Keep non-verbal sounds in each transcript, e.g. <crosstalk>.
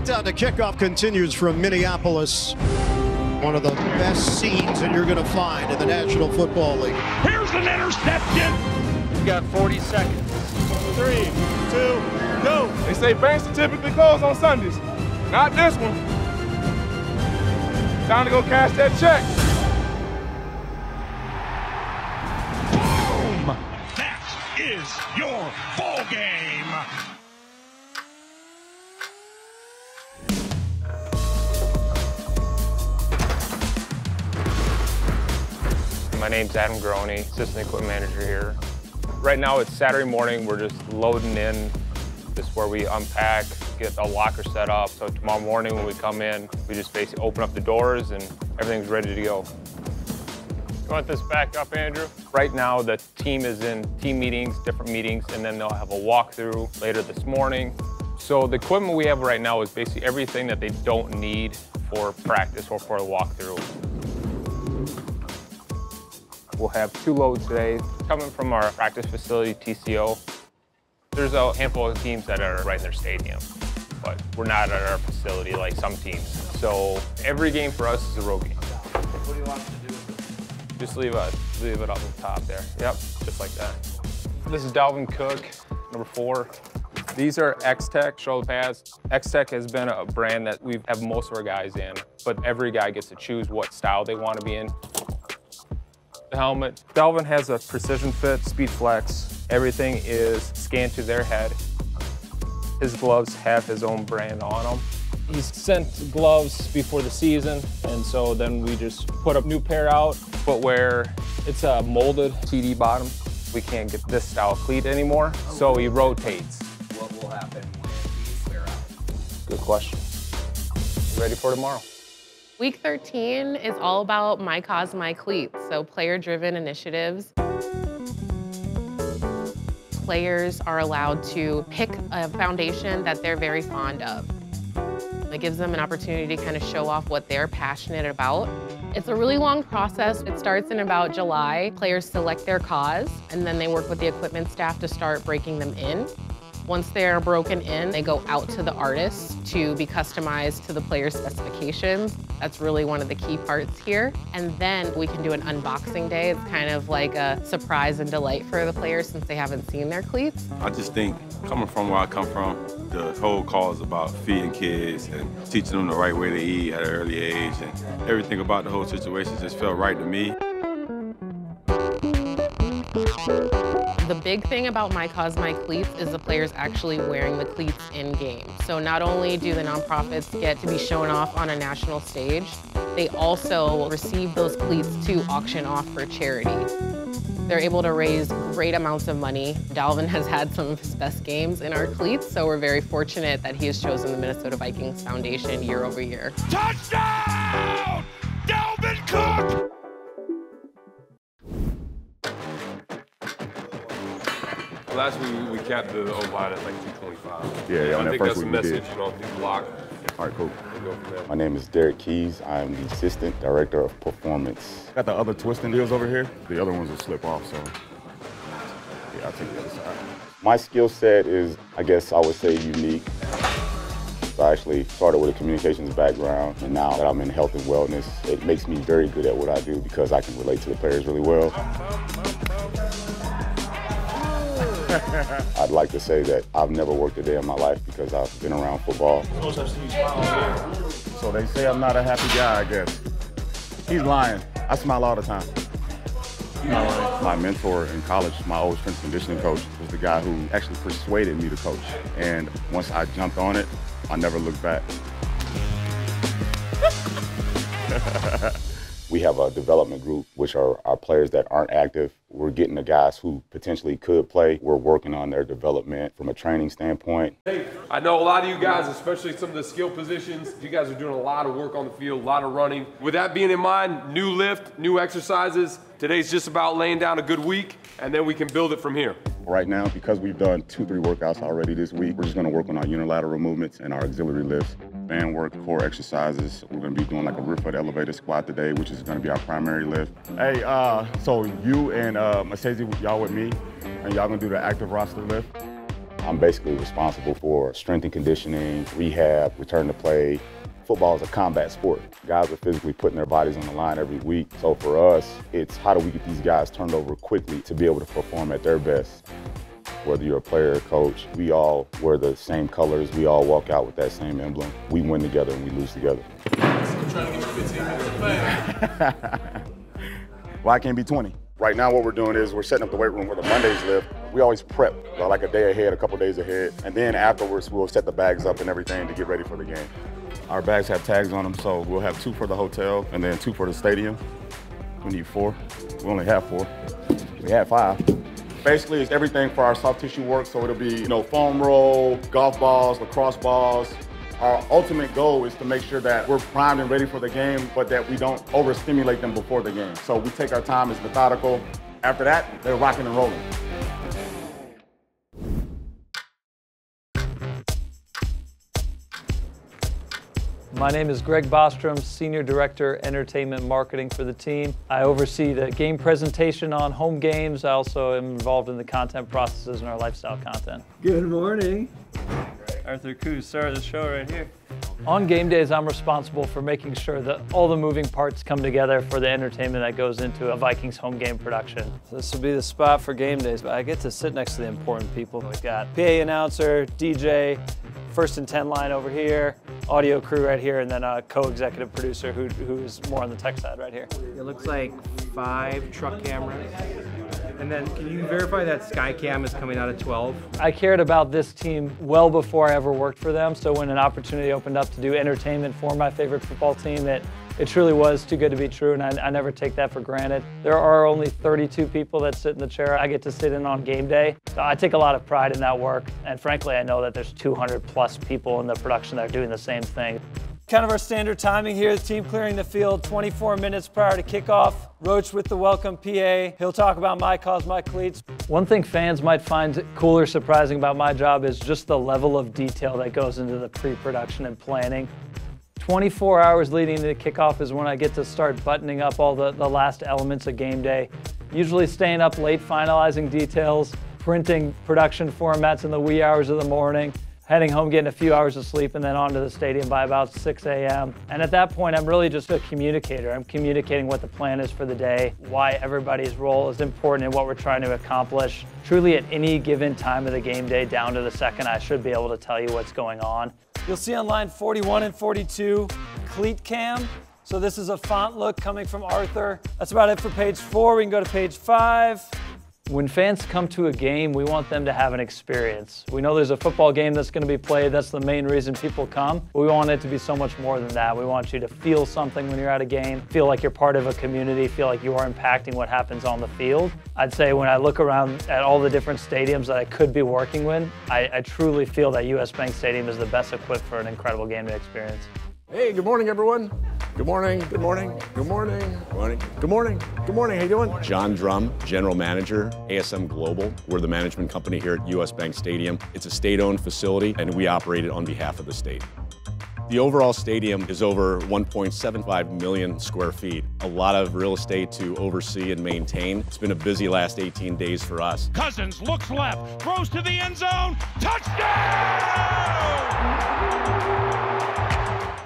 countdown to kickoff continues from Minneapolis. One of the best scenes that you're going to find in the National Football League. Here's an interception. You got 40 seconds. Three, two, go. They say banks are typically closed on Sundays. Not this one. Time to go cash that check. Boom! That is your ball game. My name's Adam Groney, assistant equipment manager here. Right now it's Saturday morning, we're just loading in. This is where we unpack, get the locker set up. So tomorrow morning when we come in, we just basically open up the doors and everything's ready to go. You want this back up, Andrew? Right now the team is in team meetings, different meetings, and then they'll have a walkthrough later this morning. So the equipment we have right now is basically everything that they don't need for practice or for a walkthrough. We'll have two loads today coming from our practice facility, TCO. There's a handful of teams that are right in their stadium, but we're not at our facility like some teams. So every game for us is a road game. What do you want to do with Just leave it, leave it up on top there. Yep, just like that. This is Dalvin Cook, number four. These are X-Tech shoulder pads. X-Tech has been a brand that we have most of our guys in, but every guy gets to choose what style they want to be in. The helmet, Dalvin has a precision fit, speed flex. Everything is scanned to their head. His gloves have his own brand on them. He's sent gloves before the season, and so then we just put a new pair out. Footwear, it's a molded TD bottom. We can't get this style cleat anymore, so he rotates. What will happen when these wear out? Good question. Ready for tomorrow? Week 13 is all about My Cause, My Cleats, so player-driven initiatives. Players are allowed to pick a foundation that they're very fond of. It gives them an opportunity to kind of show off what they're passionate about. It's a really long process. It starts in about July. Players select their cause, and then they work with the equipment staff to start breaking them in. Once they're broken in, they go out to the artists to be customized to the player's specifications. That's really one of the key parts here. And then we can do an unboxing day. It's kind of like a surprise and delight for the players since they haven't seen their cleats. I just think coming from where I come from, the whole call is about feeding kids and teaching them the right way to eat at an early age. And everything about the whole situation just felt right to me. The big thing about My Cause, My Cleats is the players actually wearing the cleats in game. So not only do the nonprofits get to be shown off on a national stage, they also receive those cleats to auction off for charity. They're able to raise great amounts of money. Dalvin has had some of his best games in our cleats, so we're very fortunate that he has chosen the Minnesota Vikings Foundation year over year. Touchdown! Dalvin Cook! Last week we capped the O line at like 225. Yeah, yeah, on I that think first that's a week we message, you know, new block. All right, cool. and go from there. My name is Derek Keys. I'm the Assistant Director of Performance. Got the other twisting deals over here. The other ones will slip off, so yeah, I'll take the other side. My skill set is, I guess I would say, unique. I actually started with a communications background, and now that I'm in health and wellness, it makes me very good at what I do because I can relate to the players really well. <laughs> I'd like to say that I've never worked a day in my life because I've been around football. So they say I'm not a happy guy, I guess. He's lying. I smile all the time. My mentor in college, my old strength conditioning coach, was the guy who actually persuaded me to coach. And once I jumped on it, I never looked back. <laughs> we have a development group, which are our players that aren't active. We're getting the guys who potentially could play. We're working on their development from a training standpoint. Hey, I know a lot of you guys, especially some of the skill positions, you guys are doing a lot of work on the field, a lot of running. With that being in mind, new lift, new exercises. Today's just about laying down a good week, and then we can build it from here. Right now, because we've done two, three workouts already this week, we're just gonna work on our unilateral movements and our auxiliary lifts. Band work, core exercises. We're gonna be doing like a rear foot elevator squat today, which is gonna be our primary lift. Hey, uh, so you and uh, Mercedes, y'all with me, and y'all gonna do the active roster lift. I'm basically responsible for strength and conditioning, rehab, return to play. Football is a combat sport. Guys are physically putting their bodies on the line every week. So for us, it's how do we get these guys turned over quickly to be able to perform at their best. Whether you're a player or coach, we all wear the same colors. We all walk out with that same emblem. We win together and we lose together. <laughs> Why can't be 20? Right now, what we're doing is we're setting up the weight room where the Mondays live. We always prep uh, like a day ahead, a couple days ahead, and then afterwards we'll set the bags up and everything to get ready for the game. Our bags have tags on them, so we'll have two for the hotel and then two for the stadium. We need four. We only have four. We had five. Basically, it's everything for our soft tissue work. So it'll be, you know, foam roll, golf balls, lacrosse balls, our ultimate goal is to make sure that we're primed and ready for the game, but that we don't overstimulate them before the game. So we take our time, it's methodical. After that, they're rocking and rolling. My name is Greg Bostrom, Senior Director, Entertainment Marketing for the team. I oversee the game presentation on home games. I also am involved in the content processes and our lifestyle content. Good morning. Arthur Koo, star of the show right here. On game days, I'm responsible for making sure that all the moving parts come together for the entertainment that goes into a Vikings home game production. This will be the spot for game days, but I get to sit next to the important people. We've got PA announcer, DJ, first and 10 line over here, audio crew right here, and then a co-executive producer who, who's more on the tech side right here. It looks like five truck cameras. And then can you verify that Skycam is coming out of 12? I cared about this team well before I ever worked for them, so when an opportunity opened up to do entertainment for my favorite football team, it, it truly was too good to be true, and I, I never take that for granted. There are only 32 people that sit in the chair I get to sit in on game day, so I take a lot of pride in that work, and frankly, I know that there's 200 plus people in the production that are doing the same thing. Kind of our standard timing here, the team clearing the field 24 minutes prior to kickoff. Roach with the welcome PA. He'll talk about my cause, my cleats. One thing fans might find cool or surprising about my job is just the level of detail that goes into the pre-production and planning. 24 hours leading to the kickoff is when I get to start buttoning up all the, the last elements of game day. Usually staying up late finalizing details, printing production formats in the wee hours of the morning, heading home, getting a few hours of sleep, and then on to the stadium by about 6 a.m. And at that point, I'm really just a communicator. I'm communicating what the plan is for the day, why everybody's role is important in what we're trying to accomplish. Truly, at any given time of the game day, down to the second, I should be able to tell you what's going on. You'll see on line 41 and 42, Cleat Cam. So this is a font look coming from Arthur. That's about it for page four. We can go to page five. When fans come to a game, we want them to have an experience. We know there's a football game that's going to be played. That's the main reason people come. We want it to be so much more than that. We want you to feel something when you're at a game, feel like you're part of a community, feel like you are impacting what happens on the field. I'd say when I look around at all the different stadiums that I could be working with, I, I truly feel that US Bank Stadium is the best equipped for an incredible game experience. Hey, good morning, everyone. Good morning, good morning, good morning, good morning, good morning, good morning. How you doing? John Drum, General Manager, ASM Global. We're the management company here at US Bank Stadium. It's a state-owned facility, and we operate it on behalf of the state. The overall stadium is over 1.75 million square feet. A lot of real estate to oversee and maintain. It's been a busy last 18 days for us. Cousins looks left, throws to the end zone, touchdown!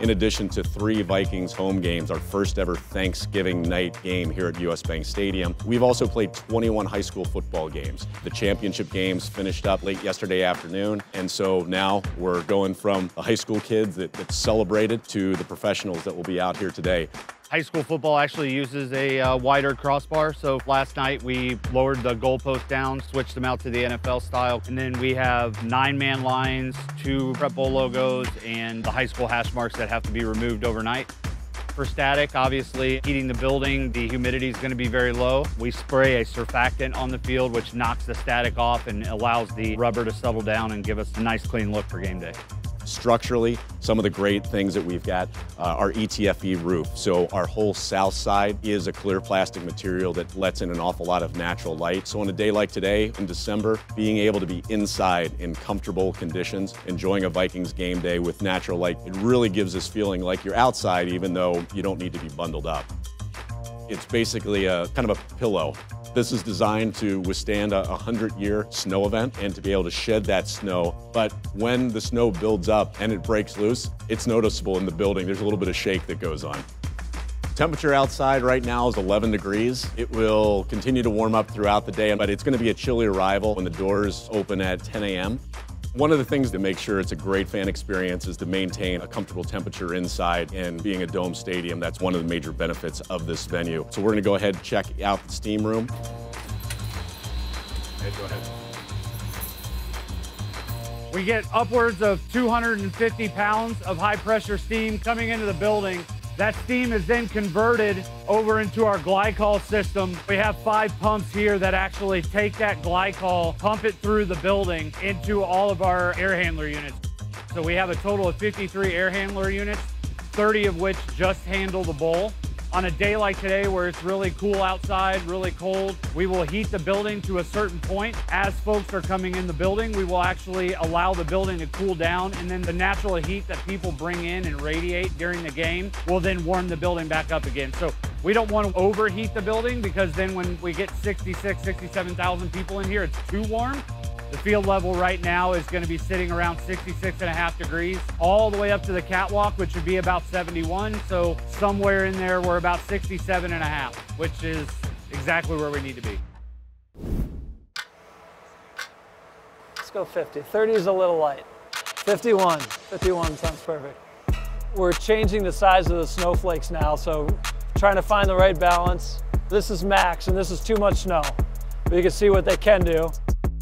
In addition to three Vikings home games, our first ever Thanksgiving night game here at US Bank Stadium, we've also played 21 high school football games. The championship games finished up late yesterday afternoon, and so now we're going from the high school kids that, that celebrated to the professionals that will be out here today. High school football actually uses a uh, wider crossbar. So last night we lowered the goalpost down, switched them out to the NFL style. And then we have nine man lines, two Prep Bowl logos, and the high school hash marks that have to be removed overnight. For static, obviously, heating the building, the humidity is going to be very low. We spray a surfactant on the field, which knocks the static off and allows the rubber to settle down and give us a nice clean look for game day. Structurally, some of the great things that we've got uh, our ETFE roof. So our whole south side is a clear plastic material that lets in an awful lot of natural light. So on a day like today in December, being able to be inside in comfortable conditions, enjoying a Vikings game day with natural light, it really gives this feeling like you're outside even though you don't need to be bundled up. It's basically a kind of a pillow This is designed to withstand a 100-year snow event and to be able to shed that snow. But when the snow builds up and it breaks loose, it's noticeable in the building. There's a little bit of shake that goes on. Temperature outside right now is 11 degrees. It will continue to warm up throughout the day, but it's going to be a chilly arrival when the doors open at 10 a.m. One of the things to make sure it's a great fan experience is to maintain a comfortable temperature inside and being a dome stadium, that's one of the major benefits of this venue. So we're gonna go ahead and check out the steam room. Ed, go ahead. We get upwards of 250 pounds of high pressure steam coming into the building. That steam is then converted over into our glycol system. We have five pumps here that actually take that glycol, pump it through the building into all of our air handler units. So we have a total of 53 air handler units, 30 of which just handle the bowl. On a day like today where it's really cool outside, really cold, we will heat the building to a certain point. As folks are coming in the building, we will actually allow the building to cool down and then the natural heat that people bring in and radiate during the game will then warm the building back up again. So we don't want to overheat the building because then when we get 66, 67,000 people in here, it's too warm. The field level right now is going to be sitting around 66 and a half degrees, all the way up to the catwalk, which would be about 71. So somewhere in there, we're about 67 and a half, which is exactly where we need to be. Let's go 50. 30 is a little light. 51. 51 sounds perfect. We're changing the size of the snowflakes now, so trying to find the right balance. This is max, and this is too much snow. But you can see what they can do.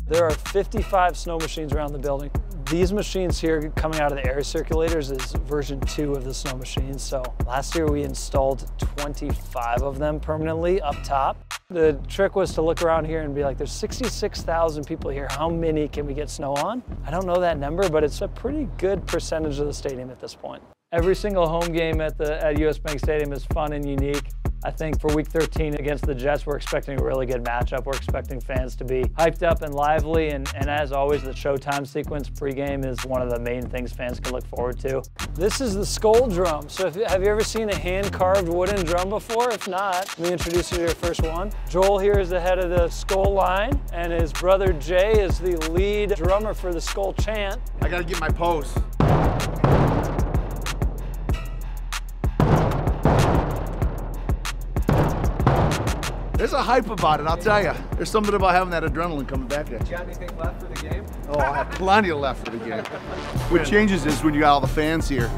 There are 55 snow machines around the building. These machines here coming out of the air circulators is version two of the snow machines. So last year we installed 25 of them permanently up top. The trick was to look around here and be like, there's 66,000 people here. How many can we get snow on? I don't know that number, but it's a pretty good percentage of the stadium at this point. Every single home game at the at US Bank Stadium is fun and unique. I think for week 13 against the Jets, we're expecting a really good matchup. We're expecting fans to be hyped up and lively. And, and as always, the showtime sequence pregame is one of the main things fans can look forward to. This is the Skol drum. So if, have you ever seen a hand-carved wooden drum before? If not, let me introduce you to your first one. Joel here is the head of the Skol line, and his brother Jay is the lead drummer for the Skol chant. I gotta get my pose. There's a hype about it, I'll tell you. There's something about having that adrenaline coming back at Do you. you have anything left for the game? Oh, I have plenty left for the game. What <laughs> changes is when you got all the fans here.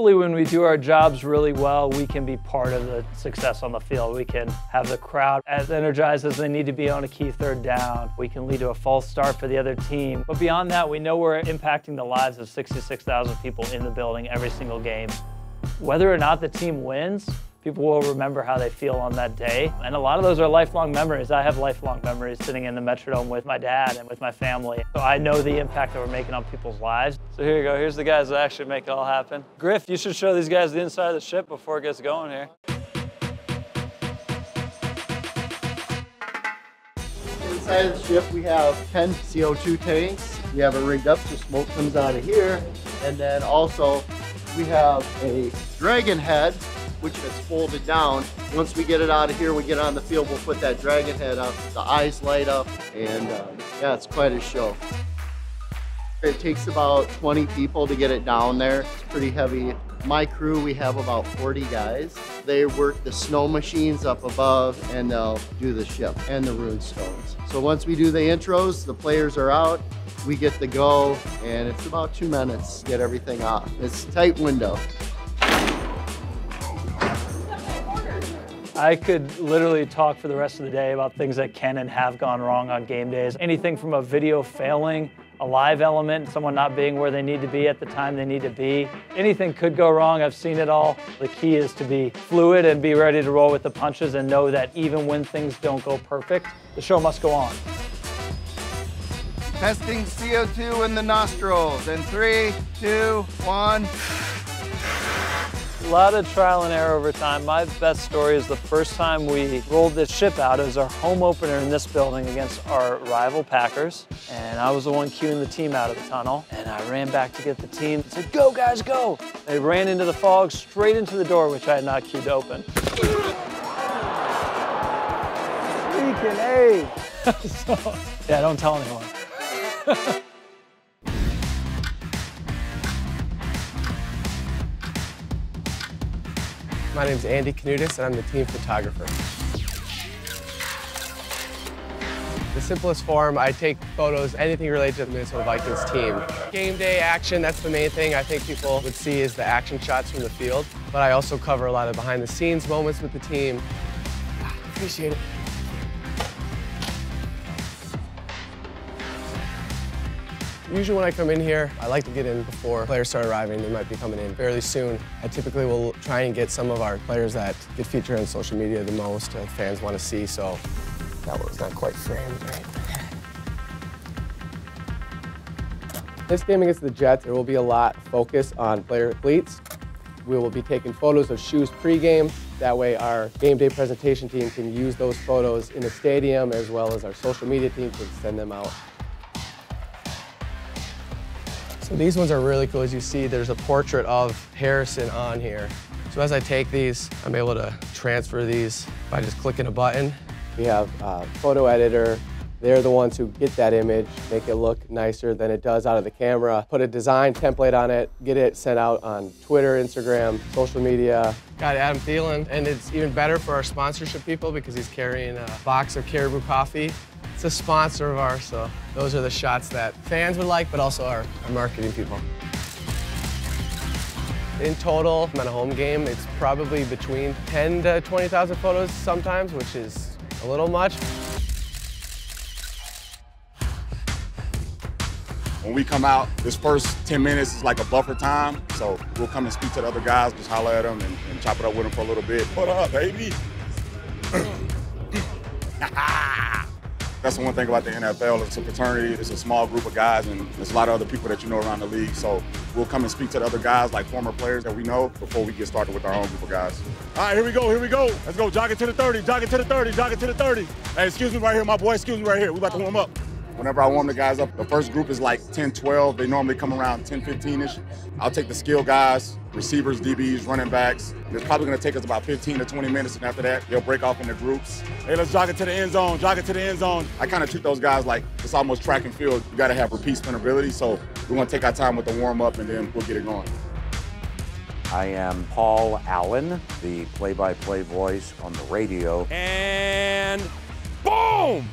Hopefully when we do our jobs really well, we can be part of the success on the field. We can have the crowd as energized as they need to be on a key third down. We can lead to a false start for the other team. But beyond that, we know we're impacting the lives of 66,000 people in the building every single game. Whether or not the team wins, people will remember how they feel on that day. And a lot of those are lifelong memories. I have lifelong memories sitting in the Metrodome with my dad and with my family. So I know the impact that we're making on people's lives. So here you go. Here's the guys that actually make it all happen. Griff, you should show these guys the inside of the ship before it gets going here. Inside of the ship, we have 10 CO2 tanks. We have it rigged up so smoke comes out of here. And then also, we have a dragon head, which is folded down. Once we get it out of here, we get on the field, we'll put that dragon head up. The eyes light up, and uh, yeah, it's quite a show. It takes about 20 people to get it down there. It's pretty heavy. My crew, we have about 40 guys. They work the snow machines up above and they'll do the ship and the rune stones. So once we do the intros, the players are out, we get the go, and it's about two minutes to get everything off. It's tight window. I could literally talk for the rest of the day about things that can and have gone wrong on game days. Anything from a video failing, a live element, someone not being where they need to be at the time they need to be. Anything could go wrong. I've seen it all. The key is to be fluid and be ready to roll with the punches and know that even when things don't go perfect, the show must go on. Testing CO2 in the nostrils. In three, two, one. Lot of trial and error over time. My best story is the first time we rolled this ship out. It was our home opener in this building against our rival Packers. And I was the one queuing the team out of the tunnel. And I ran back to get the team. I said, go guys, go. They ran into the fog, straight into the door, which I had not queued open. Freaking A. <laughs> so, yeah, don't tell anyone. <laughs> My name is Andy Kenutis, and I'm the team photographer. The simplest form, I take photos, anything related to the Minnesota Vikings team. Game day action, that's the main thing I think people would see is the action shots from the field. But I also cover a lot of behind the scenes moments with the team. Ah, appreciate it. Usually when I come in here, I like to get in before players start arriving. They might be coming in fairly soon. I typically will try and get some of our players that get featured on social media the most, that fans want to see, so that was not quite framed right. This game against the Jets, there will be a lot of focus on player cleats. We will be taking photos of shoes pregame. That way our game day presentation team can use those photos in the stadium as well as our social media team can send them out. So these ones are really cool. As you see, there's a portrait of Harrison on here. So as I take these, I'm able to transfer these by just clicking a button. We have a photo editor. They're the ones who get that image, make it look nicer than it does out of the camera, put a design template on it, get it sent out on Twitter, Instagram, social media. Got Adam Thielen, and it's even better for our sponsorship people because he's carrying a box of Caribou coffee. It's a sponsor of ours, so those are the shots that fans would like, but also our, our marketing people. In total, on a home game, it's probably between 10 to 20,000 photos sometimes, which is a little much. When we come out, this first 10 minutes is like a buffer time. So we'll come and speak to the other guys, just holler at them and, and chop it up with them for a little bit. What up, baby? <clears throat> <laughs> That's the one thing about the NFL. It's a fraternity. It's a small group of guys, and there's a lot of other people that you know around the league. So we'll come and speak to the other guys, like former players that we know, before we get started with our own group of guys. All right, here we go. Here we go. Let's go. Jog it to the 30. Jog it to the 30. Jog it to the 30. Hey, excuse me right here, my boy. Excuse me right here. We about to warm up. Whenever I warm the guys up, the first group is like 10, 12. They normally come around 10, 15-ish. I'll take the skill guys, receivers, DBs, running backs. It's probably gonna take us about 15 to 20 minutes, and after that, they'll break off into groups. Hey, let's jog it to the end zone, jog it to the end zone. I kind of treat those guys like it's almost track and field. You gotta have repeat sprint ability, so we're gonna take our time with the warm up, and then we'll get it going. I am Paul Allen, the play-by-play voice on the radio. And boom!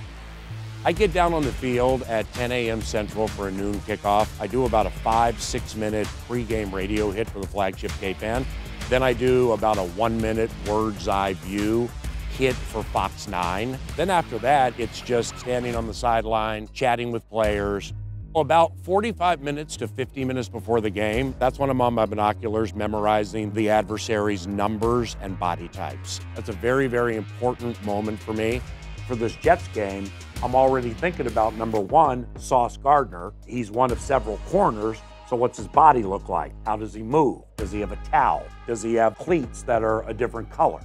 I get down on the field at 10 a.m. Central for a noon kickoff. I do about a five, six minute pregame radio hit for the flagship K-Fan. Then I do about a one minute bird's eye view hit for Fox 9. Then after that, it's just standing on the sideline, chatting with players. About 45 minutes to 50 minutes before the game, that's when I'm on my binoculars memorizing the adversary's numbers and body types. That's a very, very important moment for me. For this Jets game, I'm already thinking about number one, Sauce Gardner. He's one of several corners. So, what's his body look like? How does he move? Does he have a towel? Does he have cleats that are a different color?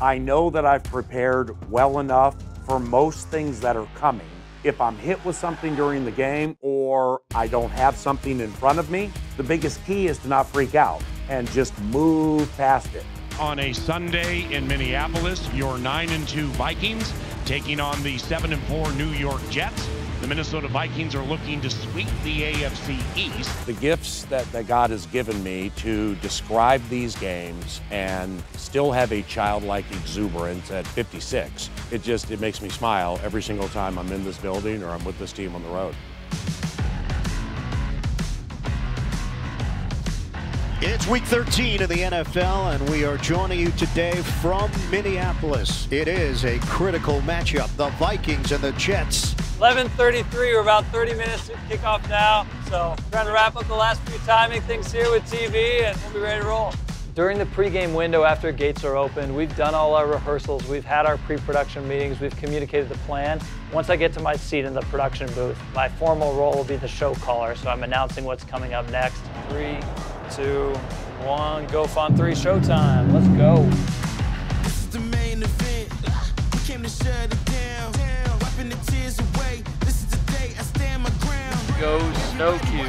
I know that I've prepared well enough for most things that are coming. If I'm hit with something during the game or I don't have something in front of me, the biggest key is to not freak out and just move past it. On a Sunday in Minneapolis, your 9 and 2 Vikings taking on the 7 and 4 New York Jets. The Minnesota Vikings are looking to sweep the AFC East. The gifts that, that God has given me to describe these games and still have a childlike exuberance at 56, it just it makes me smile every single time I'm in this building or I'm with this team on the road. It's week 13 of the NFL, and we are joining you today from Minneapolis. It is a critical matchup. The Vikings and the Jets. 11:33. We're about 30 minutes to kick off now. So trying to wrap up the last few timing things here with TV, and we'll be ready to roll. During the pregame window after gates are open, we've done all our rehearsals, we've had our pre-production meetings, we've communicated the plan. Once I get to my seat in the production booth, my formal role will be the show caller, so I'm announcing what's coming up next. Three, two, One, go on three, showtime. Let's go. This is the main event. We came to shut it down. Wiping the tears away. This is the day I stand my ground. Go snow cube.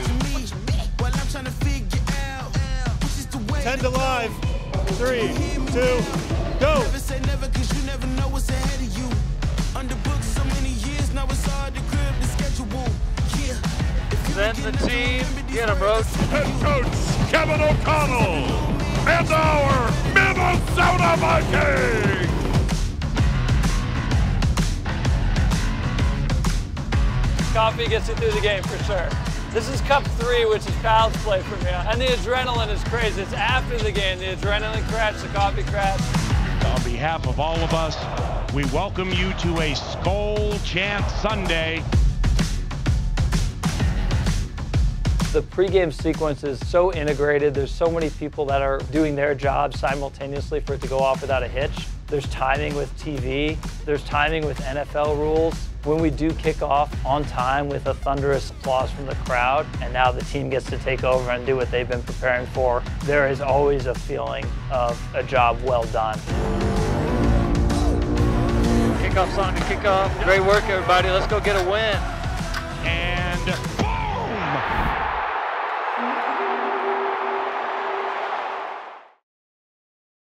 While I'm trying to figure out which is the way 10 to live. Three, two, go. Never say never cause you never know what's ahead of you. Under books so many years, now it's hard to crib the schedule. Send the team. Get him, bro. Head coach Kevin O'Connell and our Minnesota Vikings. Coffee gets you through the game for sure. This is Cup 3, which is child's play for me. And the adrenaline is crazy. It's after the game. The adrenaline crash, the coffee crash. On behalf of all of us, we welcome you to a Skol Chant Sunday. The pregame sequence is so integrated. There's so many people that are doing their job simultaneously for it to go off without a hitch. There's timing with TV. There's timing with NFL rules. When we do kick off on time with a thunderous applause from the crowd, and now the team gets to take over and do what they've been preparing for, there is always a feeling of a job well done. Kickoff song to kick off. Great work, everybody. Let's go get a win.